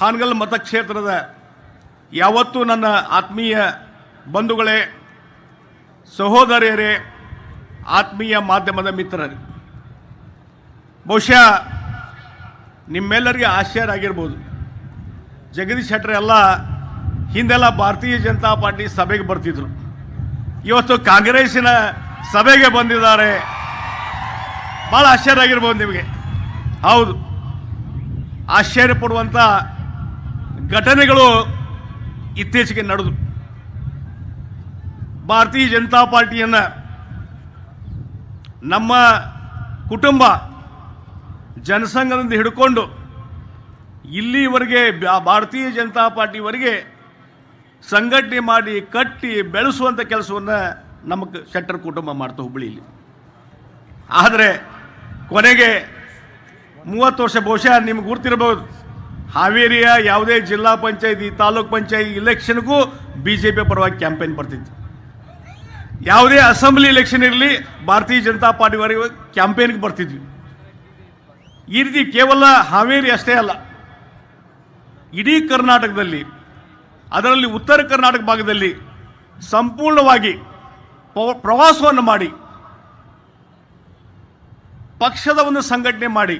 ಹಾನಗಲ್ ಮತಕ್ಷೇತ್ರದ ಯಾವತ್ತೂ ನನ್ನ ಆತ್ಮೀಯ ಬಂಧುಗಳೇ, ಸಹೋದರಿಯರೇ, ಆತ್ಮೀಯ ಮಾಧ್ಯಮದ ಮಿತ್ರರೇ. ಬಹುಶಃ ನಿಮ್ಮೆಲ್ಲರಿಗೆ ಆಶ್ಚರ್ಯ ಆಗಿರ್ಬೋದು ಜಗದೀಶ್ ಶೆಟ್ಟರ್ ಎಲ್ಲ ಹಿಂದೆಲ್ಲ ಭಾರತೀಯ ಜನತಾ ಪಾರ್ಟಿ ಸಭೆಗೆ ಬರ್ತಿದ್ರು. ಇವತ್ತು ಕಾಂಗ್ರೆಸ್ಸಿನ ಸಭೆಗೆ ಬಂದಿದ್ದಾರೆ. ಭಾಳ ಆಶ್ಚರ್ಯ ಆಗಿರ್ಬೋದು ನಿಮಗೆ. ಹೌದು ಆಶ್ಚರ್ಯ ಪಡುವಂಥ ಘಟನೆಗಳು ಇತ್ತೀಚೆಗೆ ನಡೆದು. ಭಾರತೀಯ ಜನತಾ ಪಾರ್ಟಿಯನ್ನ ನಮ್ಮ ಕುಟುಂಬ ಜನಸಂಘದಿಂದ ಹಿಡ್ಕೊಂಡು ಇಲ್ಲಿವರೆಗೆ ಭಾರತೀಯ ಜನತಾ ಪಾರ್ಟಿವರೆಗೆ ಸಂಘಟನೆ ಮಾಡಿ ಕಟ್ಟಿ ಬೆಳೆಸುವಂಥ ಕೆಲಸವನ್ನು ನಮ್ಮ ಶೆಟ್ಟರ್ ಕುಟುಂಬ ಮಾಡ್ತಾ ಹುಬ್ಬಳ್ಳಿಯಲ್ಲಿ ಆದರೆ ಕೊನೆಗೆ ಮೂವತ್ತು ವರ್ಷ ಬಹುಶಃ ನಿಮ್ಗೆ ಗುರ್ತಿರಬಹುದು ಹಾವೇರಿಯ ಯಾವುದೇ ಜಿಲ್ಲಾ ಪಂಚಾಯತಿ ತಾಲೂಕ್ ಪಂಚಾಯತಿ ಇಲೆಕ್ಷನ್ಗೂ ಬಿ ಜೆ ಪಿ ಪರವಾಗಿ ಕ್ಯಾಂಪೇನ್ ಬರ್ತಿತ್ತು. ಯಾವುದೇ ಅಸೆಂಬ್ಲಿ ಇಲೆಕ್ಷನ್ ಇರಲಿ, ಭಾರತೀಯ ಜನತಾ ಪಾರ್ಟಿವರೆಗೆ ಕ್ಯಾಂಪೇನ್ಗೆ ಬರ್ತಿದ್ವಿ. ಈ ರೀತಿ ಕೇವಲ ಹಾವೇರಿ ಅಷ್ಟೇ ಅಲ್ಲ, ಇಡೀ ಕರ್ನಾಟಕದಲ್ಲಿ, ಅದರಲ್ಲಿ ಉತ್ತರ ಕರ್ನಾಟಕ ಭಾಗದಲ್ಲಿ ಸಂಪೂರ್ಣವಾಗಿ ಪ್ರವಾಸವನ್ನು ಮಾಡಿ, ಪಕ್ಷದ ಒಂದು ಸಂಘಟನೆ ಮಾಡಿ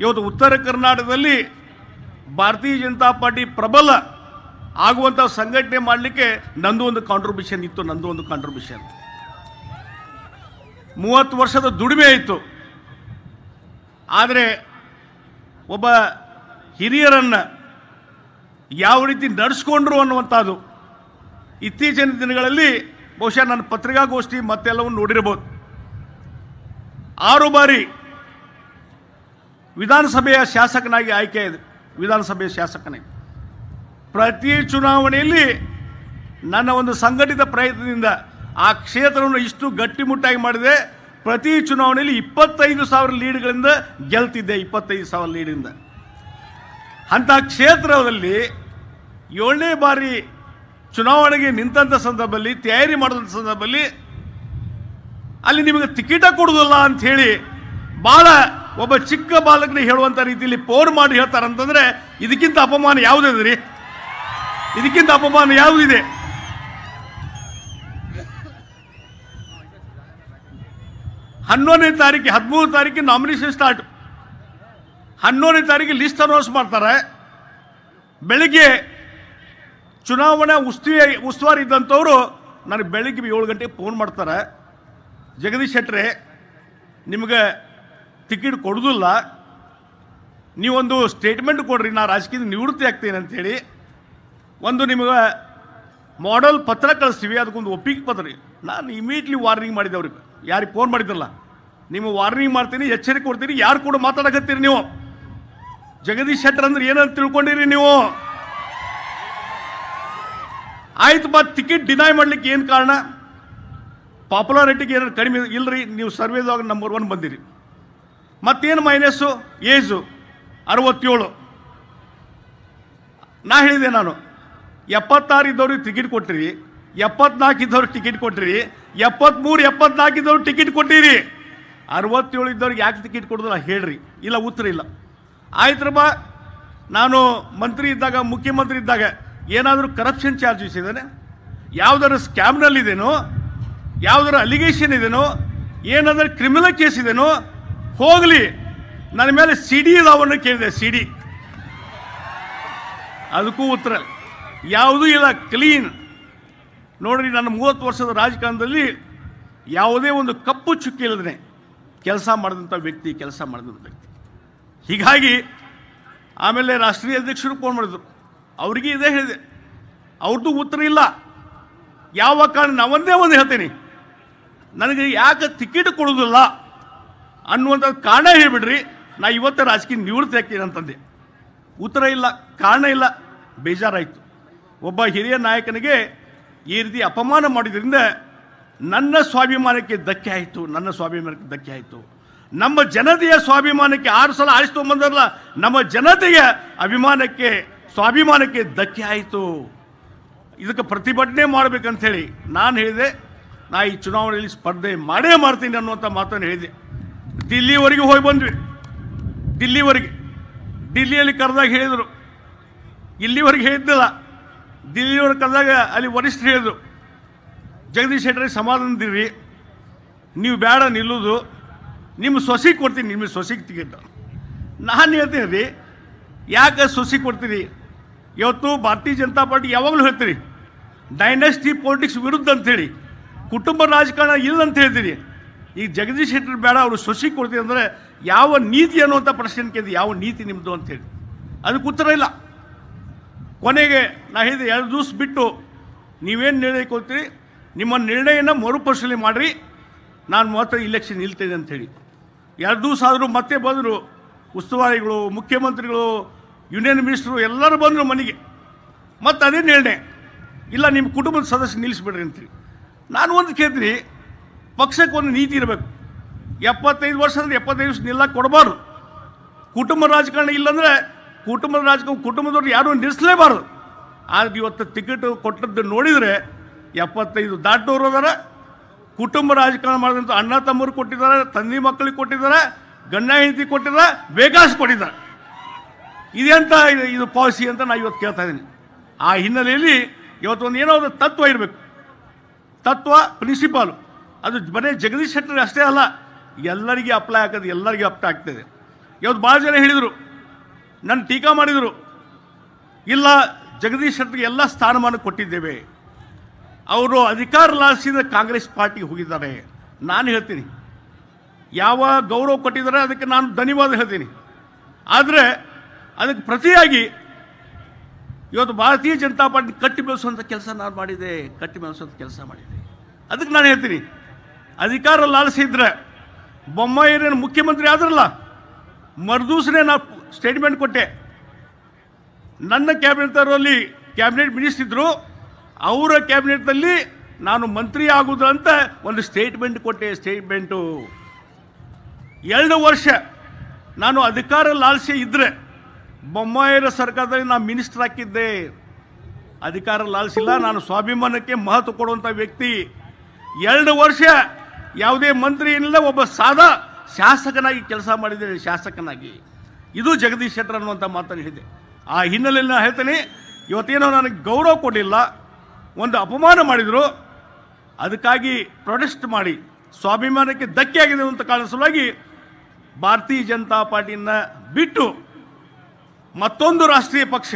ಇವತ್ತು ಉತ್ತರ ಕರ್ನಾಟಕದಲ್ಲಿ ಭಾರತೀಯ ಜನತಾ ಪಾರ್ಟಿ ಪ್ರಬಲ ಆಗುವಂಥ ಸಂಘಟನೆ ಮಾಡಲಿಕ್ಕೆ ನಂದು ಒಂದು ಕಾಂಟ್ರಿಬ್ಯೂಷನ್ ಇತ್ತು, ನಂದು ಒಂದು ಕಾಂಟ್ರಿಬ್ಯೂಷನ್ ಮೂವತ್ತು ವರ್ಷದ ದುಡಿಮೆ ಇತ್ತು. ಆದರೆ ಒಬ್ಬ ಹಿರಿಯರನ್ನ ಯಾವ ರೀತಿ ನಡೆಸ್ಕೊಂಡ್ರು ಅನ್ನುವಂಥದ್ದು ಇತ್ತೀಚಿನ ದಿನಗಳಲ್ಲಿ ಬಹುಶಃ ನನ್ನ ಪತ್ರಿಕಾಗೋಷ್ಠಿ ಮತ್ತೆಲ್ಲವನ್ನು ನೋಡಿರಬಹುದು ಆರು ಬಾರಿ ವಿಧಾನಸಭೆಯ ಶಾಸಕನಾಗಿ ಆಯ್ಕೆ ಇದೆ. ವಿಧಾನಸಭೆಯ ಶಾಸಕನೇ ಪ್ರತಿ ಚುನಾವಣೆಯಲ್ಲಿ ನನ್ನ ಒಂದು ಸಂಘಟಿತ ಪ್ರಯತ್ನದಿಂದ ಆ ಕ್ಷೇತ್ರವನ್ನು ಇಷ್ಟು ಗಟ್ಟಿಮುಟ್ಟಾಗಿ ಮಾಡಿದೆ. ಪ್ರತಿ ಚುನಾವಣೆಯಲ್ಲಿ ಇಪ್ಪತ್ತೈದು ಸಾವಿರ ಲೀಡ್ಗಳಿಂದ ಗೆಲ್ತಿದ್ದೆ, ಇಪ್ಪತ್ತೈದು ಸಾವಿರ ಲೀಡಿಂದ ಅಂಥ ಕ್ಷೇತ್ರದಲ್ಲಿ ಏಳನೇ ಬಾರಿ ಚುನಾವಣೆಗೆ ನಿಂತಂಥ ಸಂದರ್ಭದಲ್ಲಿ, ತಯಾರಿ ಮಾಡಿದಂಥ ಸಂದರ್ಭದಲ್ಲಿ ಅಲ್ಲಿ ನಿಮಗೆ ಟಿಕೆಟ ಕೊಡೋದಲ್ಲ ಹೇಳಿ ಬಹಳ ಒಬ್ಬ ಚಿಕ್ಕ ಬಾಲಕನ ಹೇಳುವಂತ ರೀತಿಯಲ್ಲಿ ಪೋರ್ ಮಾಡಿ ಹೇಳ್ತಾರಂತಂದ್ರೆ ಇದಕ್ಕಿಂತ ಅಪಮಾನ ಯಾವುದಿದೆ ರೀ ಇದಕ್ಕಿಂತ ಅಪಮಾನ ಯಾವುದಿದೆ ಹನ್ನೊಂದನೇ ತಾರೀಕು ಹದಿಮೂರು ತಾರೀಕು ನಾಮಿನೇಷನ್ ಸ್ಟಾರ್ಟ್ ಹನ್ನೊಂದನೇ ತಾರೀಕು ಲಿಸ್ಟ್ ಅನೌನ್ಸ್ ಮಾಡ್ತಾರೆ. ಬೆಳಿಗ್ಗೆ ಚುನಾವಣಾ ಉಸ್ತುವಾರಿ ಉಸ್ತುವಾರಿ ಇದ್ದಂಥವ್ರು ನನಗೆ ಬೆಳಿಗ್ಗೆ ಏಳು ಗಂಟೆಗೆ ಫೋನ್ ಮಾಡ್ತಾರೆ. ಜಗದೀಶ್ ಶೆಟ್ರೆ, ನಿಮಗೆ ಟಿಕೆಟ್ ಕೊಡೋದಿಲ್ಲ. ನೀವೊಂದು ಸ್ಟೇಟ್ಮೆಂಟ್ ಕೊಡ್ರಿ, ನಾ ರಾಜಕೀಯದ ನಿವೃತ್ತಿ ಆಗ್ತೇನೆ ಅಂತೇಳಿ ಒಂದು ನಿಮಗೆ ಮಾಡೆಲ್ ಪತ್ರ ಕಳಿಸ್ತೀವಿ, ಅದಕ್ಕೊಂದು ಒಪ್ಪಿಗೆ ಪತ್ರ ನಾನು ಇಮಿಡಿಯೇಟ್ಲಿ ವಾರ್ನಿಂಗ್ ಮಾಡಿದ್ದೆ ಅವ್ರಿಗೆ. ಯಾರಿಗೆ ಫೋನ್ ಮಾಡಿದ್ರಲ್ಲ ನೀವು ವಾರ್ನಿಂಗ್ ಮಾಡ್ತೀನಿ, ಎಚ್ಚರಿಕೆ ಕೊಡ್ತೀನಿ, ಯಾರು ಕೂಡ ಮಾತಾಡಕತ್ತೀರಿ ನೀವು? ಜಗದೀಶ್ ಶೆಟ್ಟರ್ ಅಂದ್ರೆ ಏನಂತ ತಿಳ್ಕೊಂಡಿರಿ ನೀವು? ಆಯ್ತು ಬಾ ಟಿಕೆಟ್ ಡಿನೈ ಮಾಡ್ಲಿಕ್ಕೆ ಏನು ಕಾರಣ? ಪಾಪ್ಯುಲಾರಿಟಿಗೆ ಏನಾದ್ರು ಕಡಿಮೆ ಇಲ್ರಿ, ನೀವು ಸರ್ವೇದಾಗ ನಂಬರ್ ಒನ್ ಬಂದಿರಿ. ಮತ್ತೇನು ಮೈನಸ್ಸು? ಏಜು ಅರವತ್ತೇಳು. ನಾ ಹೇಳಿದೆ ನಾನು, ಎಪ್ಪತ್ತಾರು ಇದ್ದವ್ರಿಗೆ ಟಿಕೆಟ್ ಕೊಟ್ಟಿರಿ, ಎಪ್ಪತ್ನಾಲ್ಕು ಇದ್ದವ್ರಿಗೆ ಟಿಕೆಟ್ ಕೊಟ್ಟಿರಿ ಎಪ್ಪತ್ತ್ಮೂರು ಎಪ್ಪತ್ನಾಲ್ಕು ಇದ್ದವ್ರಿಗೆ ಟಿಕೆಟ್ ಕೊಟ್ಟಿರಿ. ಅರವತ್ತೇಳು ಇದ್ದವ್ರಿಗೆ ಯಾಕೆ ಟಿಕೆಟ್ ಕೊಡೋದಿಲ್ಲ? ಹೇಳ್ರಿ. ಇಲ್ಲ, ಉತ್ತರ ಇಲ್ಲ. ಆಯ್ತ್ರಪ್ಪ ನಾನು ಮಂತ್ರಿ ಇದ್ದಾಗ, ಮುಖ್ಯಮಂತ್ರಿ ಇದ್ದಾಗ ಏನಾದರೂ ಕರಪ್ಷನ್ ಚಾರ್ಜಸ್ ಇದ್ದಾನೆ ಯಾವುದಾದ್ರು ಸ್ಕ್ಯಾಮ್ನಲ್ಲಿದೇನೋ ಯಾವುದಾದ್ರು ಅಲಿಗೇಷನ್ ಇದೇನೋ? ಏನಾದರೂ ಕ್ರಿಮಿನಲ್ ಕೇಸ್ ಇದೆನೋ? ಹೋಗಲಿ. ನನ್ನ ಮೇಲೆ ಸಿಡಿ ಇದಾವನ್ನ ಕೇಳಿದೆ, ಸಿಡಿ. ಅದಕ್ಕೂ ಉತ್ತರ. ಯಾವುದೂ ಇಲ್ಲ ಕ್ಲೀನ್ ನೋಡ್ರಿ, ನನ್ನ ಮೂವತ್ತು ವರ್ಷದ ರಾಜಕಾರಣದಲ್ಲಿ ಯಾವುದೇ ಒಂದು ಕಪ್ಪು ಚುಕ್ಕಿ ಇಲ್ಲದೇ ಕೆಲಸ ಮಾಡಿದಂಥ ವ್ಯಕ್ತಿ, ಕೆಲಸ ಮಾಡಿದಂಥ ವ್ಯಕ್ತಿ. ಹೀಗಾಗಿ, ಆಮೇಲೆ ರಾಷ್ಟ್ರೀಯ ಅಧ್ಯಕ್ಷರು ಫೋನ್ ಮಾಡಿದ್ರು. ಅವ್ರಿಗೆ ಇದೇ ಹೇಳಿದೆ. ಅವ್ರದ್ದು ಉತ್ತರ ಇಲ್ಲ. ಯಾವ ಕಾರಣ? ನಾ ಒಂದೇ ಒಂದು ಹೇಳ್ತೀನಿ. ನನಗೆ ಯಾಕೆ ಟಿಕೆಟ್ ಕೊಡೋದಿಲ್ಲ ಅನ್ನುವಂಥದ್ದು ಕಾರಣ ಹೇಳ್ಬಿಡ್ರಿ. ನಾ ಇವತ್ತು ರಾಜಕೀಯ ನಿವೃತ್ತಿ ಆಗ್ತೀನಿ ಅಂತಂದೆ. ಉತ್ತರ ಇಲ್ಲ, ಕಾರಣ ಇಲ್ಲ, ಬೇಜಾರಾಯಿತು. ಒಬ್ಬ ಹಿರಿಯ ನಾಯಕನಿಗೆ ಈ ರೀತಿ ಅಪಮಾನ ಮಾಡಿದ್ರಿಂದ ನನ್ನ ಸ್ವಾಭಿಮಾನಕ್ಕೆ ಧಕ್ಕೆ ಆಯಿತು, ನನ್ನ ಸ್ವಾಭಿಮಾನಕ್ಕೆ ಧಕ್ಕೆ ಆಯಿತು. ನಮ್ಮ ಜನತೆಯ ಸ್ವಾಭಿಮಾನಕ್ಕೆ ಆರು ಸಲ ಆರಿಸ್ಕೊಂಬಂದರಲ್ಲ ನಮ್ಮ ಜನತೆಯ ಅಭಿಮಾನಕ್ಕೆ, ಸ್ವಾಭಿಮಾನಕ್ಕೆ ಧಕ್ಕೆ ಆಯಿತು. ಇದಕ್ಕೆ ಪ್ರತಿಭಟನೆ ಮಾಡಬೇಕಂತ ಹೇಳಿ ನಾನು ಹೇಳಿದೆ. ನಾ ಈ ಚುನಾವಣೆಯಲ್ಲಿ ಸ್ಪರ್ಧೆ ಮಾಡೇ ಮಾಡ್ತೀನಿ ಅನ್ನುವಂಥ ಮಾತನ್ನು ಹೇಳಿದೆ. ದಿಲ್ಲಿವರೆಗೆ ಹೋಗಿ ಬಂದ್ವಿ. ದಿಲ್ಲಿವರೆಗೆ. ದಿಲ್ಲಿಯಲ್ಲಿ ಕರೆದಾಗ ಹೇಳಿದರು. ಇಲ್ಲಿವರೆಗೆ ಹೇಳಿದ್ದಿಲ್ಲ ದಿಲ್ಲಿವರೆಗೆ ಕರೆದಾಗ ಅಲ್ಲಿ ವರಿಷ್ಠರು ಹೇಳಿದರು. ಜಗದೀಶ್ ಶೆಟ್ಟರಿಗೆ ಸಮಾಧಾನದಿರಿ ನೀವು ಬೇಡ, ನಿಲ್ಲೋದು. ನಿಮ್ಮ ಸೊಸಿ ಕೊಡ್ತೀನಿ, ನಿಮ್ಮ ಸೊಸಿಗೆ ಟಿಕೆಟ್ ನಾನು ಹೇಳ್ತೀನಿ ರೀ, ಯಾಕೆ ಸೊಸಿ ಕೊಡ್ತೀರಿ? ಇವತ್ತು ಭಾರತೀಯ ಜನತಾ ಪಾರ್ಟಿ ಯಾವಾಗಲೂ ಹೇಳ್ತೀರಿ ಡೈನೆಸ್ಟಿ ಪೊಲಿಟಿಕ್ಸ್ ವಿರುದ್ಧ ಅಂತೇಳಿ ಕುಟುಂಬ ರಾಜಕಾರಣ ಇಲ್ಲ ಅಂತ ಹೇಳ್ತೀರಿ. ಈಗ ಜಗದೀಶ್ ಶೆಟ್ಟರ್ ಬೇಡ, ಅವರು ಸೊಸಿ ಕೊಡ್ತೀವಿ ಅಂದರೆ ಯಾವ ನೀತಿ ಅನ್ನುವಂಥ ಪ್ರಶ್ನೆ ಕೇಳಿದೆ ಯಾವ ನೀತಿ ನಿಮ್ಮದು ಅಂತೇಳಿ ಅದಕ್ಕೆ ಉತ್ತರ ಇಲ್ಲ. ಕೊನೆಗೆ ನಾ ಹೇಳಿದೆ, ಎರಡು ದಿವಸ ಬಿಟ್ಟು ನೀವೇನು ನಿರ್ಣಯ ಕೊಡ್ತೀರಿ? ನಿಮ್ಮ ನಿರ್ಣಯನ ಮರುಪರಿಶೀಲನೆ ಮಾಡಿರಿ. ನಾನು ಮಾತ್ರ ಇಲೆಕ್ಷನ್ ನಿಲ್ತೇನೆ ಅಂಥೇಳಿ ಎರಡು ದಿವಸ ಆದರೂ ಮತ್ತೆ ಬಂದರು ಉಸ್ತುವಾರಿಗಳು, ಮುಖ್ಯಮಂತ್ರಿಗಳು ಯೂನಿಯನ್ ಮಿನಿಸ್ಟ್ರು ಎಲ್ಲರೂ ಬಂದರು ಮನೆಗೆ. ಮತ್ತು ಅದೇ ನಿರ್ಣಯ. ಇಲ್ಲ, ನಿಮ್ಮ ಕುಟುಂಬದ ಸದಸ್ಯ ನಿಲ್ಲಿಸ್ಬಿಡ್ರಿ ಅಂತೇಳಿ ನಾನು ಒಂದು ಕೇಳ್ತೀನಿ ಪಕ್ಷಕ್ಕೆ ಒಂದು ನೀತಿ ಇರಬೇಕು. ಎಪ್ಪತ್ತೈದು ವರ್ಷ ಅಂದ್ರೆ ಎಪ್ಪತ್ತೈದು ವರ್ಷ ನಿಲ್ಲ ಕೊಡಬಾರ್ದು. ಕುಟುಂಬ ರಾಜಕಾರಣ ಇಲ್ಲಂದ್ರೆ ಕುಟುಂಬದ ರಾಜಕಾರಣ, ಕುಟುಂಬದವ್ರು ಯಾರೂ ನಿಲ್ಲಿಸಲೇಬಾರ್ದು. ಆದ್ರೆ ಇವತ್ತು ಟಿಕೆಟ್ ಕೊಟ್ಟದ್ದು ನೋಡಿದರೆ ಎಪ್ಪತ್ತೈದು ದಾಟೋರು ಅದಾರ. ಕುಟುಂಬ ರಾಜಕಾರಣ ಮಾಡಿದಂಥ ಅಣ್ಣ ತಮ್ಮರು ಕೊಟ್ಟಿದ್ದಾರೆ, ತಂದೆ ಮಕ್ಕಳಿಗೆ ಕೊಟ್ಟಿದ್ದಾರೆ, ಗಂಡ ಹೆಂಡತಿ ಕೊಟ್ಟಿದ್ದಾರೆ ಬೇಕಾಸ್ ಕೊಟ್ಟಿದ್ದಾರೆ. ಇದೆಂತ ಇದು- ಇದು ಪಾಲಿಸಿ ಅಂತ ನಾನು ಇವತ್ತು ಕೇಳ್ತಾ ಇದ್ದೀನಿ. ಆ ಹಿನ್ನೆಲೆಯಲ್ಲಿ ಇವತ್ತು ಒಂದು ಏನೋ ಒಂದು ತತ್ವ ಇರಬೇಕು. ತತ್ವ ಪ್ರಿನ್ಸಿಪಾಲು ಅದು ಬರೀ ಜಗದೀಶ್ ಶೆಟ್ಟರ್ ಅಷ್ಟೇ ಅಲ್ಲ, ಎಲ್ಲರಿಗೆ ಅಪ್ಲೈ ಆಗೋದು ಎಲ್ಲರಿಗೆ ಅಪ್ಲೈ ಆಗ್ತದೆ. ಇವತ್ತು ಭಾಳ ಜನ ಹೇಳಿದರು ನನ್ನ ಟೀಕಾ ಮಾಡಿದರು, ಇಲ್ಲ, ಜಗದೀಶ್ ಶೆಟ್ಟರ್ಗೆ ಎಲ್ಲ ಸ್ಥಾನಮಾನ ಕೊಟ್ಟಿದ್ದೇವೆ. ಅವರು ಅಧಿಕಾರ ಲಾಸಿದ ಕಾಂಗ್ರೆಸ್ ಪಾರ್ಟಿಗೆ ಹೋಗಿದ್ದಾರೆ. ನಾನು ಹೇಳ್ತೀನಿ, ಯಾವ ಗೌರವ ಕೊಟ್ಟಿದ್ದಾರೆ, ಅದಕ್ಕೆ ನಾನು ಧನ್ಯವಾದ ಹೇಳ್ತೀನಿ. ಆದರೆ, ಅದಕ್ಕೆ ಪ್ರತಿಯಾಗಿ, ಇವತ್ತು ಭಾರತೀಯ ಜನತಾ ಪಾರ್ಟಿ ಕಟ್ಟಿ ಬೆಳೆಸುವಂಥ ಕೆಲಸ ನಾನು ಮಾಡಿದೆ ಕಟ್ಟಿ ಬೆಳೆಸುವಂಥ ಕೆಲಸ ಮಾಡಿದೆ ಅದಕ್ಕೆ ನಾನು ಹೇಳ್ತೀನಿ ಅಧಿಕಾರ ಲಾಲಿಸಿದ್ರೆ ಬೊಮ್ಮಾಯಿರೇನು ಮುಖ್ಯಮಂತ್ರಿ ಆದ್ರಲ್ಲ? ಮರ್ದೂಸನೇ ನಾ ಸ್ಟೇಟ್ಮೆಂಟ್ ಕೊಟ್ಟೆ. ನನ್ನ ಕ್ಯಾಬಿನೆಟ್ದವರಲ್ಲಿ ಕ್ಯಾಬಿನೆಟ್ ಮಿನಿಸ್ಟರ್ ಇದ್ರು. ಅವರ ಕ್ಯಾಬಿನೆಟ್ನಲ್ಲಿ ನಾನು ಮಂತ್ರಿ ಆಗುವುದು ಅಂತ ಒಂದು ಸ್ಟೇಟ್ಮೆಂಟ್ ಕೊಟ್ಟೆ, ಸ್ಟೇಟ್ಮೆಂಟು. ಎರಡು ವರ್ಷ ನಾನು ಅಧಿಕಾರ ಲಾಲಿಸಿ ಇದ್ದರೆ ಬೊಮ್ಮಾಯಿರ ಸರ್ಕಾರದಲ್ಲಿ ನಾನು ಮಿನಿಸ್ಟರ್ ಹಾಕಿದ್ದೆ. ಅಧಿಕಾರ ಲಾಲಿಸಿಲ್ಲ, ನಾನು ಸ್ವಾಭಿಮಾನಕ್ಕೆ ಮಹತ್ವ ಕೊಡುವಂಥ ವ್ಯಕ್ತಿ. ಎರಡು ವರ್ಷ ಯಾವುದೇ ಮಂತ್ರಿ ಏನಿಲ್ಲ, ಒಬ್ಬ ಸಾದಾ ಶಾಸಕನಾಗಿ ಕೆಲಸ ಮಾಡಿದ್ದೇನೆ, ಶಾಸಕನಾಗಿ. ಇದು ಜಗದೀಶ್ ಶೆಟ್ಟರ್ ಅನ್ನುವಂಥ ಮಾತನ್ನು ಹೇಳಿದೆ. ಆ ಹಿನ್ನೆಲೆಯಲ್ಲಿ ನಾನು ಹೇಳ್ತೇನೆ, ಇವತ್ತೇನೋ ನನಗೆ ಗೌರವ ಕೊಡಲಿಲ್ಲ, ಒಂದು ಅಪಮಾನ ಮಾಡಿದರು, ಅದಕ್ಕಾಗಿ ಪ್ರೊಟೆಸ್ಟ್ ಮಾಡಿ, ಸ್ವಾಭಿಮಾನಕ್ಕೆ ಧಕ್ಕೆ ಆಗಿದೆ ಅಂತ ಕಾರಣ ಸಲುವಾಗಿ ಭಾರತೀಯ ಜನತಾ ಪಾರ್ಟಿಯನ್ನ ಬಿಟ್ಟು ಮತ್ತೊಂದು ರಾಷ್ಟ್ರೀಯ ಪಕ್ಷ,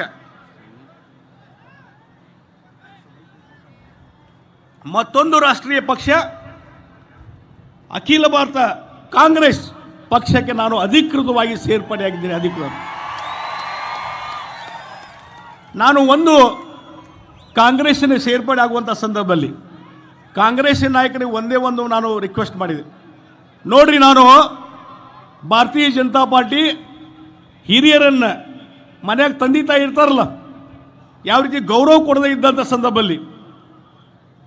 ಮತ್ತೊಂದು ರಾಷ್ಟ್ರೀಯ ಪಕ್ಷ ಅಖಿಲ ಭಾರತ ಕಾಂಗ್ರೆಸ್ ಪಕ್ಷಕ್ಕೆ ನಾನು ಅಧಿಕೃತವಾಗಿ ಸೇರ್ಪಡೆಯಾಗಿದ್ದೇನೆ ಅಧಿಕೃತ. ನಾನು ಒಂದು ಕಾಂಗ್ರೆಸ್ಸಿನ ಸೇರ್ಪಡೆ ಆಗುವಂಥ ಸಂದರ್ಭದಲ್ಲಿ ಕಾಂಗ್ರೆಸ್ಸಿನ ನಾಯಕರಿಗೆ ಒಂದೇ ಒಂದು ನಾನು ರಿಕ್ವೆಸ್ಟ್ ಮಾಡಿದೆ. ನೋಡ್ರಿ ನಾನು ಭಾರತೀಯ ಜನತಾ ಪಾರ್ಟಿ ಹಿರಿಯರನ್ನು ಮನೆಯಾಗ ತಂದಿತಾ ಇರ್ತಾರಲ್ಲ, ಯಾವ ರೀತಿ ಗೌರವ ಕೊಡದೇ ಇದ್ದಂಥ ಸಂದರ್ಭದಲ್ಲಿ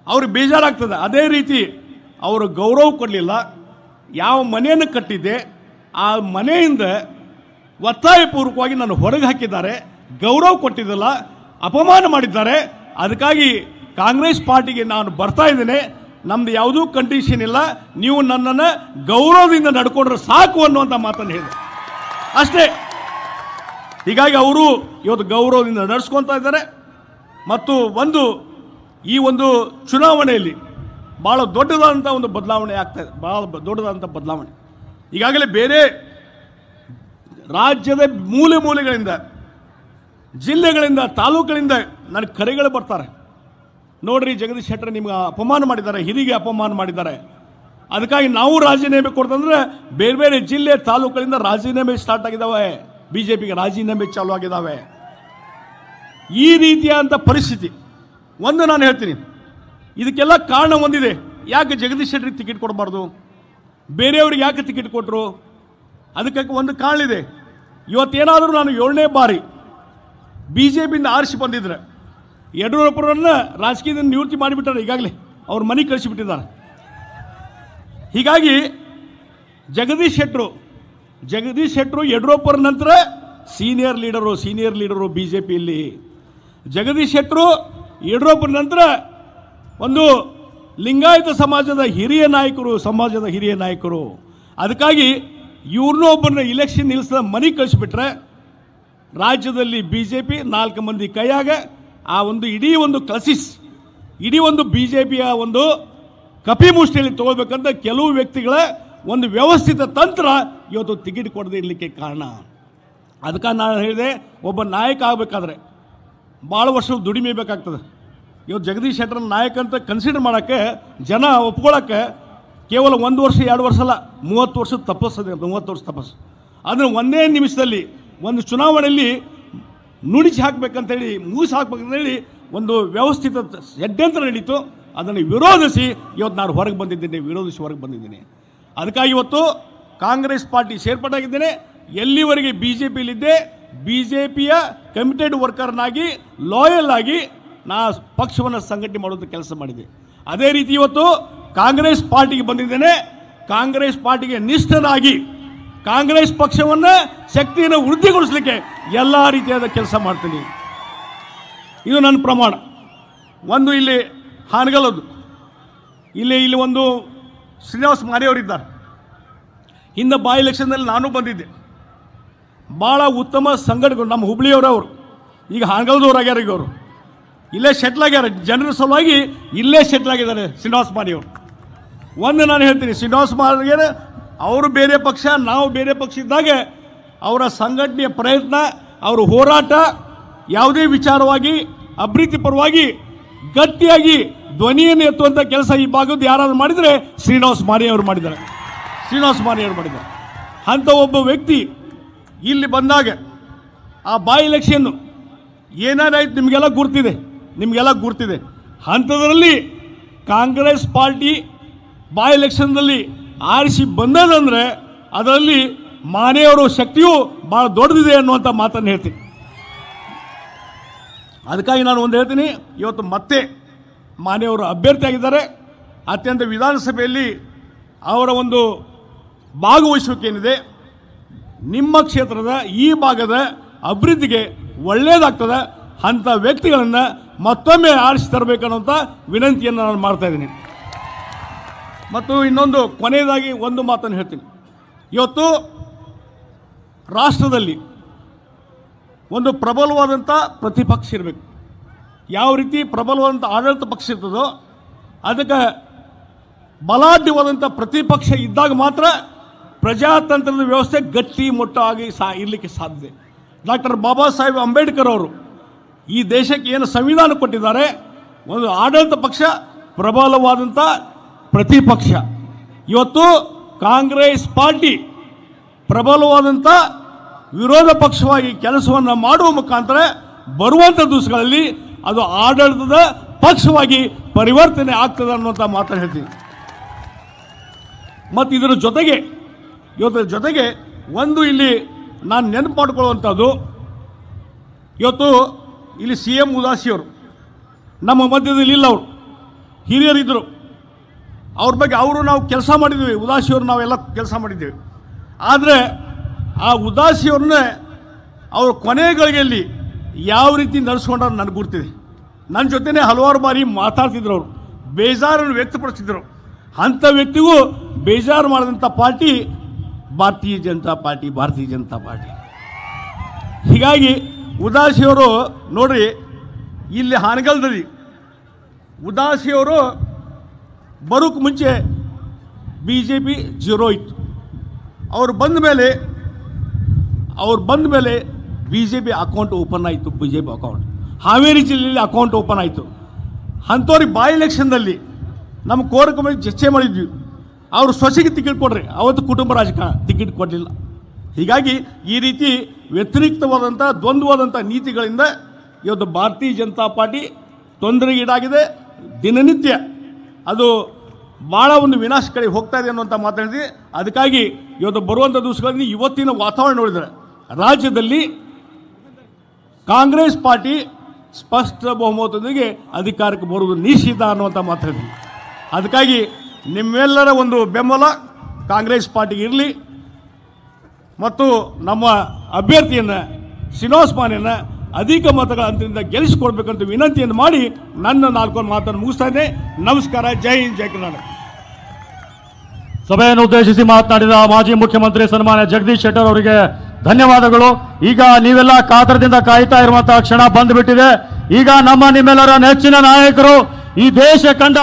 ಅವ್ರಿಗೆ ಬೇಜಾರಾಗ್ತದೆ. ಅದೇ ರೀತಿ ಅವರು ಗೌರವ ಕೊಡಲಿಲ್ಲ. ಯಾವ ಮನೆಯನ್ನು ಕಟ್ಟಿದ್ದೆ, ಆ ಮನೆಯಿಂದ ಒತ್ತಾಯಪೂರ್ವಕವಾಗಿ ನಾನು ಹೊರಗೆ ಹಾಕಿದ್ದಾರೆ. ಗೌರವ ಕೊಟ್ಟಿದ್ದಲ್ಲ, ಅಪಮಾನ ಮಾಡಿದ್ದಾರೆ. ಅದಕ್ಕಾಗಿ ಕಾಂಗ್ರೆಸ್ ಪಾರ್ಟಿಗೆ ನಾನು ಬರ್ತಾ ಇದ್ದೇನೆ. ನಮ್ದು ಯಾವುದೂ ಕಂಡೀಷನ್ ಇಲ್ಲ. ನೀವು ನನ್ನನ್ನು ಗೌರವದಿಂದ ನಡ್ಕೊಂಡ್ರೆ ಸಾಕು ಅನ್ನುವಂಥ ಮಾತನ್ನು ಹೇಳಿದೆ. ಅಷ್ಟೇ. ಹೀಗಾಗಿ ಅವರು ಇವತ್ತು ಗೌರವದಿಂದ ನಡೆಸ್ಕೊತಾ ಇದ್ದಾರೆ. ಮತ್ತು ಒಂದು, ಈ ಒಂದು ಚುನಾವಣೆಯಲ್ಲಿ ಭಾಳ ದೊಡ್ಡದಾದಂಥ ಒಂದು ಬದಲಾವಣೆ ಆಗ್ತಾ ಇದೆ ಭಾಳ ದೊಡ್ಡದಾದಂಥ ಬದಲಾವಣೆ. ಈಗಾಗಲೇ ಬೇರೆ ರಾಜ್ಯದ ಮೂಲೆ ಮೂಲೆಗಳಿಂದ, ಜಿಲ್ಲೆಗಳಿಂದ, ತಾಲೂಕುಗಳಿಂದ ನನಗೆ ಕರೆಗಳು ಬರ್ತಾರೆ. ನೋಡ್ರಿ ಜಗದೀಶ್ ಶೆಟ್ಟರ್ ನಿಮ್ಗೆ ಅಪಮಾನ ಮಾಡಿದ್ದಾರೆ, ಹಿರಿಗೆ ಅಪಮಾನ ಮಾಡಿದ್ದಾರೆ. ಅದಕ್ಕಾಗಿ ನಾವು ರಾಜೀನಾಮೆ ಕೊಡ್ತಂದ್ರೆ ಬೇರೆ ಬೇರೆ ಜಿಲ್ಲೆ, ತಾಲೂಕುಗಳಿಂದ ರಾಜೀನಾಮೆ ಸ್ಟಾರ್ಟ್ ಆಗಿದ್ದಾವೆ. ಬಿ ಜೆ ಪಿಗೆ ರಾಜೀನಾಮೆ ಚಾಲು ಆಗಿದ್ದಾವೆ. ಈ ರೀತಿಯಾದಂಥ ಪರಿಸ್ಥಿತಿ. ಒಂದು ನಾನು ಹೇಳ್ತೀನಿ ಇದಕ್ಕೆಲ್ಲ ಕಾರಣ ಒಂದಿದೆ. ಯಾಕೆ ಜಗದೀಶ್ ಶೆಟ್ಟರಿಗೆ ಟಿಕೆಟ್ ಕೊಡಬಾರ್ದು? ಬೇರೆಯವ್ರಿಗೆ ಯಾಕೆ ಟಿಕೆಟ್ ಕೊಟ್ಟರು ಅದಕ್ಕೆ ಒಂದು ಕಾರಣ ಇದೆ. ಇವತ್ತೇನಾದರೂ ನಾನು ಏಳನೇ ಬಾರಿ ಬಿ ಜೆ ಪಿಯಿಂದ ಆರಿಸಿ ಬಂದಿದ್ರೆ ಯಡಿಯೂರಪ್ಪರನ್ನ ರಾಜಕೀಯದಿಂದ ನಿವೃತ್ತಿ ಮಾಡಿಬಿಟ್ಟಾರೆ ಈಗಾಗಲೇ. ಅವ್ರ ಮನೆ ಕಳಿಸಿಬಿಟ್ಟಿದ್ದಾರೆ. ಹೀಗಾಗಿ ಜಗದೀಶ್ ಶೆಟ್ಟರು ಜಗದೀಶ್ ಶೆಟ್ಟರು ಯಡಿಯೂರಪ್ಪರ ನಂತರ senior leader senior leader B J ಪಿಯಲ್ಲಿ ಜಗದೀಶ್ ಶೆಟ್ಟರು ಯಡಿಯೂರಪ್ಪರ ನಂತರ ಒಂದು ಲಿಂಗಾಯತ ಸಮಾಜದ ಹಿರಿಯ ನಾಯಕರು, ಸಮಾಜದ ಹಿರಿಯ ನಾಯಕರು. ಅದಕ್ಕಾಗಿ ಇವ್ರನ್ನೂ ಒಬ್ಬರನ್ನ ಇಲೆಕ್ಷನ್ ನಿಲ್ಲಿಸಿದ ಮನೆ ಕಳಿಸ್ಬಿಟ್ರೆ ರಾಜ್ಯದಲ್ಲಿ ಬಿ ಜೆ ಪಿ ನಾಲ್ಕು ಮಂದಿ ಕೈಯಾಗ ಆ ಒಂದು ಇಡೀ ಒಂದು ಕ್ಲಸಿಸ್, ಇಡೀ ಒಂದು ಬಿ ಜೆ ಪಿಯ ಒಂದು ಕಪಿಮುಷ್ಟಿಯಲ್ಲಿ ತಗೊಳ್ಬೇಕಂತ ಕೆಲವು ವ್ಯಕ್ತಿಗಳ ಒಂದು ವ್ಯವಸ್ಥಿತ ತಂತ್ರ ಇವತ್ತು ಟಿಕೆಟ್ ಕೊಡದೇ ಇರಲಿಕ್ಕೆ ಕಾರಣ. ಅದಕ್ಕೆ ನಾನು ಹೇಳಿದೆ, ಒಬ್ಬ ನಾಯಕ ಆಗಬೇಕಾದ್ರೆ ಭಾಳ ವರ್ಷ ದುಡಿಮೆ ಬೇಕಾಗ್ತದೆ. ಇವತ್ತು ಜಗದೀಶ್ ಶೆಟ್ಟರ್ ನಾಯಕ ಅಂತ ಕನ್ಸಿಡರ್ ಮಾಡೋಕ್ಕೆ, ಜನ ಒಪ್ಕೊಳ್ಳೋಕ್ಕೆ ಕೇವಲ ಒಂದು ವರ್ಷ, ಎರಡು ವರ್ಷ ಅಲ್ಲ, ಮೂವತ್ತು ವರ್ಷದ ತಪಸ್ಸದೆ ಮೂವತ್ತು ವರ್ಷ ತಪಸ್ಸು ಅದನ್ನು ಒಂದೇ ನಿಮಿಷದಲ್ಲಿ, ಒಂದು ಚುನಾವಣೆಯಲ್ಲಿ ನುಡಿಸಿ ಹಾಕ್ಬೇಕಂತೇಳಿ, ಮುಗಿಸಿ ಹಾಕ್ಬೇಕಂತೇಳಿ ಒಂದು ವ್ಯವಸ್ಥಿತ ಷಡ್ಯಂತ್ರ ನಡೀತು. ಅದನ್ನು ವಿರೋಧಿಸಿ ಇವತ್ತು ನಾನು ಹೊರಗೆ ಬಂದಿದ್ದೇನೆ, ವಿರೋಧಿಸಿ ಹೊರಗೆ ಬಂದಿದ್ದೀನಿ. ಅದಕ್ಕಾಗಿ ಇವತ್ತು ಕಾಂಗ್ರೆಸ್ ಪಾರ್ಟಿ ಸೇರ್ಪಡಾಗಿದ್ದೇನೆ ಎಲ್ಲಿವರೆಗೆ ಬಿ ಜೆ ಪಿಯಲ್ಲಿದ್ದೆ ಬಿ ಜೆ ಪಿಯ ಕಮಿಟೆಡ್ ವರ್ಕರ್ನಾಗಿ ಲಾಯಲ್ ಆಗಿ ನಾ ಪಕ್ಷವನ್ನು ಸಂಘಟನೆ ಮಾಡುವಂಥ ಕೆಲಸ ಮಾಡಿದೆ. ಅದೇ ರೀತಿ ಇವತ್ತು ಕಾಂಗ್ರೆಸ್ ಪಾರ್ಟಿಗೆ ಬಂದಿದ್ದೇನೆ. ಕಾಂಗ್ರೆಸ್ ಪಾರ್ಟಿಗೆ ನಿಷ್ಠನಾಗಿ ಕಾಂಗ್ರೆಸ್ ಪಕ್ಷವನ್ನು ಶಕ್ತಿಯನ್ನು ವೃದ್ಧಿಗೊಳಿಸಲಿಕ್ಕೆ ಎಲ್ಲ ರೀತಿಯಾದ ಕೆಲಸ ಮಾಡ್ತೀನಿ. ಇದು ನನ್ನ ಪ್ರಮಾಣ. ಒಂದು ಇಲ್ಲಿ ಹಾನಗಲದ್ದು ಇಲ್ಲಿ ಇಲ್ಲಿ ಒಂದು ಶ್ರೀನಿವಾಸ್ ಮಾರಿಯವರಿದ್ದಾರೆ ಹಿಂದೆ ಬಾ ಎಲೆಕ್ಷನ್ನಲ್ಲಿ ನಾನು ಬಂದಿದ್ದೆ. ಭಾಳ ಉತ್ತಮ ಸಂಘಟಕರು, ನಮ್ಮ ಹುಬ್ಳಿಯವರವರು. ಈಗ ಹಾನಗಲದವ್ರು ಆಗ್ಯಾರ ಈಗ ಅವರು. ಇಲ್ಲೇ ಸೆಟ್ಲ್ ಆಗ್ಯಾರ. ಜನರ ಸಲುವಾಗಿ ಇಲ್ಲೇ ಸೆಟ್ಲ್ ಆಗಿದ್ದಾರೆ ಮಾರಿ ಮಾರಿಯವರು ಒಂದು ನಾನು ಹೇಳ್ತೀನಿ, ಶ್ರೀನಿವಾಸ ಮಾರಿಗೆ ಅವರು ಬೇರೆ ಪಕ್ಷ, ನಾವು ಬೇರೆ ಪಕ್ಷ ಇದ್ದಾಗ ಅವರ ಸಂಘಟನೆಯ ಪ್ರಯತ್ನ, ಅವರ ಹೋರಾಟ ಯಾವುದೇ ವಿಚಾರವಾಗಿ, ಅಭಿವೃದ್ಧಿ ಪರವಾಗಿ ಗಟ್ಟಿಯಾಗಿ ಧ್ವನಿಯನ್ನು ಎತ್ತುವಂಥ ಕೆಲಸ ಈ ಭಾಗದ್ದು ಯಾರಾದರೂ ಮಾಡಿದರೆ ಶ್ರೀನಿವಾಸ ಮಾರಿ ಅವರು ಮಾಡಿದ್ದಾರೆ. ಶ್ರೀನಿವಾಸ ಮಾರಿ ಅವರು ಮಾಡಿದ್ದಾರೆ. ಅಂಥ ಒಬ್ಬ ವ್ಯಕ್ತಿ ಇಲ್ಲಿ ಬಂದಾಗ ಆ ಬೈ ಎಲೆಕ್ಷನ್ನು ಏನಾದಾಯ್ತು ನಿಮಗೆಲ್ಲ ಗುರ್ತಿದೆ. ನಿಮಗೆಲ್ಲ ಗುರ್ತಿದೆ. ಅಂಥದ್ರಲ್ಲಿ ಕಾಂಗ್ರೆಸ್ ಪಾರ್ಟಿ ಬೈ ಎಲೆಕ್ಷನ್ದಲ್ಲಿ ಆರಿಸಿ ಬಂದದಂದ್ರೆ ಅದರಲ್ಲಿ ಮಾನೆಯವರ ಶಕ್ತಿಯು ಭಾಳ ದೊಡ್ಡದಿದೆ ಅನ್ನುವಂಥ ಮಾತನ್ನು ಹೇಳ್ತೀನಿ. ಅದಕ್ಕಾಗಿ ನಾನು ಒಂದು ಹೇಳ್ತೀನಿ, ಇವತ್ತು ಮತ್ತೆ ಮಾನೆಯವರು ಅಭ್ಯರ್ಥಿಯಾಗಿದ್ದಾರೆ ಅತ್ಯಂತ ವಿಧಾನಸಭೆಯಲ್ಲಿ ಅವರ ಒಂದು ಭಾಗವಹಿಸುವಿಕೆಯೇನಿದೆ, ನಿಮ್ಮ ಕ್ಷೇತ್ರದ ಈ ಭಾಗದ ಅಭಿವೃದ್ಧಿಗೆ ಒಳ್ಳೆಯದಾಗ್ತದೆ ಅಂಥ ವ್ಯಕ್ತಿಗಳನ್ನು ಮತ್ತೊಮ್ಮೆ ಆರಿಸಿ ತರಬೇಕನ್ನುವಂಥ ವಿನಂತಿಯನ್ನು ನಾನು ಮಾಡ್ತಾ ಇದ್ದೀನಿ. ಮತ್ತು ಇನ್ನೊಂದು ಕೊನೆಯದಾಗಿ ಒಂದು ಮಾತನ್ನು ಹೇಳ್ತೀನಿ. ಇವತ್ತು ರಾಷ್ಟ್ರದಲ್ಲಿ ಒಂದು ಪ್ರಬಲವಾದಂಥ ಪ್ರತಿಪಕ್ಷ ಇರಬೇಕು. ಯಾವ ರೀತಿ ಪ್ರಬಲವಾದಂಥ ಆಡಳಿತ ಪಕ್ಷ ಇರ್ತದೋ ಅದಕ್ಕೆ ಬಲಾಢ್ಯವಾದಂಥ ಪ್ರತಿಪಕ್ಷ ಇದ್ದಾಗ ಮಾತ್ರ ಪ್ರಜಾತಂತ್ರದ ವ್ಯವಸ್ಥೆ ಗಟ್ಟಿ ಮುಟ್ಟಾಗಿ ಸಾ ಇರಲಿಕ್ಕೆ ಸಾಧ್ಯ. ಡಾಕ್ಟರ್ ಬಾಬಾ ಸಾಹೇಬ್ ಅಂಬೇಡ್ಕರ್ ಅವರು ಈ ದೇಶಕ್ಕೆ ಏನು ಸಂವಿಧಾನ ಕೊಟ್ಟಿದ್ದಾರೆ? ಒಂದು ಆಡಳಿತ ಪಕ್ಷ ಪ್ರಬಲವಾದಂಥ ಪ್ರತಿಪಕ್ಷ. ಇವತ್ತು ಕಾಂಗ್ರೆಸ್ ಪಾರ್ಟಿ ಪ್ರಬಲವಾದಂಥ ವಿರೋಧ ಪಕ್ಷವಾಗಿ ಕೆಲಸವನ್ನು ಮಾಡುವ ಮುಖಾಂತರ ಬರುವಂಥ ದಿವಸಗಳಲ್ಲಿ ಅದು ಆಡಳಿತದ ಪಕ್ಷವಾಗಿ ಪರಿವರ್ತನೆ ಆಗ್ತದೆ ಅನ್ನುವಂಥ ಮಾತನ್ನು ಹೇಳ್ತೀನಿ. ಮತ್ತು ಇದರ ಜೊತೆಗೆ ಇವತ್ತರ ಜೊತೆಗೆ ಒಂದು ಇಲ್ಲಿ ನಾನು ನೆನಪು ಮಾಡ್ಕೊಳ್ಳುವಂಥದ್ದು ಇವತ್ತು ಇಲ್ಲಿ ಸಿ ಎಂ ಉದಾಸಿಯವರು ನಮ್ಮ ಮಧ್ಯದಲ್ಲಿ ಇಲ್ಲ ಅವರು. ಹಿರಿಯರಿದ್ದರು ಅವ್ರ ಬಗ್ಗೆ ಅವರು ನಾವು ಕೆಲಸ ಮಾಡಿದ್ದೀವಿ ಉದಾಸಿಯವರು ನಾವೆಲ್ಲ ಕೆಲಸ ಮಾಡಿದ್ದೇವೆ. ಆದರೆ ಆ ಉದಾಸಿಯವ್ರನ್ನೇ ಅವ್ರ ಕೊನೆ ಗಳಿಗೆಯಲ್ಲಿ ಯಾವ ರೀತಿ ನಡೆಸ್ಕೊಂಡ್ರೆ ನನಗೆ ಗುರ್ತಿದೆ. ನನ್ನ ಜೊತೆನೇ ಹಲವಾರು ಬಾರಿ ಮಾತಾಡ್ತಿದ್ರು ಅವರು. ಬೇಜಾರನ್ನು ವ್ಯಕ್ತಪಡಿಸ್ತಿದ್ರು ಅಂಥ ವ್ಯಕ್ತಿಗೂ ಬೇಜಾರು ಮಾಡಿದಂಥ ಪಾರ್ಟಿ ಭಾರತೀಯ ಜನತಾ ಪಾರ್ಟಿ, ಭಾರತೀಯ ಜನತಾ ಪಾರ್ಟಿ. ಹೀಗಾಗಿ ಉದಾಸಿಯವರು ನೋಡ್ರಿ, ಇಲ್ಲಿ ಹಾನಗಲ್ದಲ್ಲಿ ಉದಾಸಿಯವರು ಬರೋಕ್ಕೆ ಮುಂಚೆ ಬಿ ಜೆ ಪಿ ಜೀರೋ ಇತ್ತು. ಅವ್ರು ಬಂದ ಮೇಲೆ, ಅವ್ರು ಬಂದ ಮೇಲೆ B J P account open ಆಯಿತು B J P account. Haveri ಜಿಲ್ಲೆಯಲ್ಲಿ ಅಕೌಂಟ್ ಓಪನ್ ಆಯಿತು. ಅಂಥವ್ರಿಗೆ ಬೈ ಎಲೆಕ್ಷನ್ದಲ್ಲಿ ನಮ್ಮ ಕೋರಕ ಮೇಲೆ ಚರ್ಚೆ ಮಾಡಿದ್ವಿ. ಅವರು ಸೊಸೆಗೆ ಟಿಕೆಟ್ ಕೊಡ್ರಿ. ಅವತ್ತು ಕುಟುಂಬ ರಾಜಕಾರಣ ಟಿಕೆಟ್ ಕೊಡಲಿಲ್ಲ. ಹೀಗಾಗಿ ಈ ರೀತಿ ವ್ಯತಿರಿಕ್ತವಾದಂಥ ದ್ವಂದ್ವವಾದಂಥ ನೀತಿಗಳಿಂದ ಇವತ್ತು ಭಾರತೀಯ ಜನತಾ ಪಾರ್ಟಿ ತೊಂದರೆಗೀಡಾಗಿದೆ. ದಿನನಿತ್ಯ ಅದು ಭಾಳ ಒಂದು ವಿನಾಶ ಕಡೆ ಹೋಗ್ತಾ ಇದೆ ಅನ್ನುವಂಥ ಮಾತಾಡಿದ್ವಿ ಅದಕ್ಕಾಗಿ ಇವತ್ತು ಬರುವಂಥ ದಿವಸಗಳಲ್ಲಿ ಇವತ್ತಿನ ವಾತಾವರಣ ನೋಡಿದರೆ, ರಾಜ್ಯದಲ್ಲಿ ಕಾಂಗ್ರೆಸ್ ಪಾರ್ಟಿ ಸ್ಪಷ್ಟ ಬಹುಮತದೊಂದಿಗೆ ಅಧಿಕಾರಕ್ಕೆ ಬರುವುದು ನಿಶ್ಚಿತ ಅನ್ನುವಂಥ ಮಾತಾಡಿದ್ವಿ ಅದಕ್ಕಾಗಿ ನಿಮ್ಮೆಲ್ಲರ ಒಂದು ಬೆಂಬಲ ಕಾಂಗ್ರೆಸ್ ಪಾರ್ಟಿಗೆ ಇರಲಿ. ಮತ್ತು ನಮ್ಮ ಅಭ್ಯರ್ಥಿಯನ್ನು ಶ್ರೀನಿವಾಸ್ ಮಾನೆಯನ್ನು ಅಧಿಕ ಮತಗಳ ಅಂತರಿಂದ ಗೆಲ್ಲಿಸಿಕೊಡ್ಬೇಕಂತ ವಿನಂತಿಯನ್ನು ಮಾಡಿ ನನ್ನ ನಾಲ್ಕು ಮಾತನ್ನು ಮುಗಿಸ್ತಾ ಇದ್ದೆ ನಮಸ್ಕಾರ, ಜೈ ಹಿಂದ್, ಜೈ ಕರ್ನಾಟಕ. ಸಭೆಯನ್ನು ಉದ್ದೇಶಿಸಿ ಮಾತನಾಡಿದ ಮಾಜಿ ಮುಖ್ಯಮಂತ್ರಿ ಸನ್ಮಾನ್ಯ ಜಗದೀಶ್ ಶೆಟ್ಟರ್ ಅವರಿಗೆ ಧನ್ಯವಾದಗಳು. ಈಗ ನೀವೆಲ್ಲ ಕಾತರದಿಂದ ಕಾಯ್ತಾ ಇರುವಂತಹ ಕ್ಷಣ ಬಂದ್ಬಿಟ್ಟಿದೆ. ಈಗ ನಮ್ಮ ನಿಮ್ಮೆಲ್ಲರ ನೆಚ್ಚಿನ ನಾಯಕರು ಈ ದೇಶ ಕಂಡ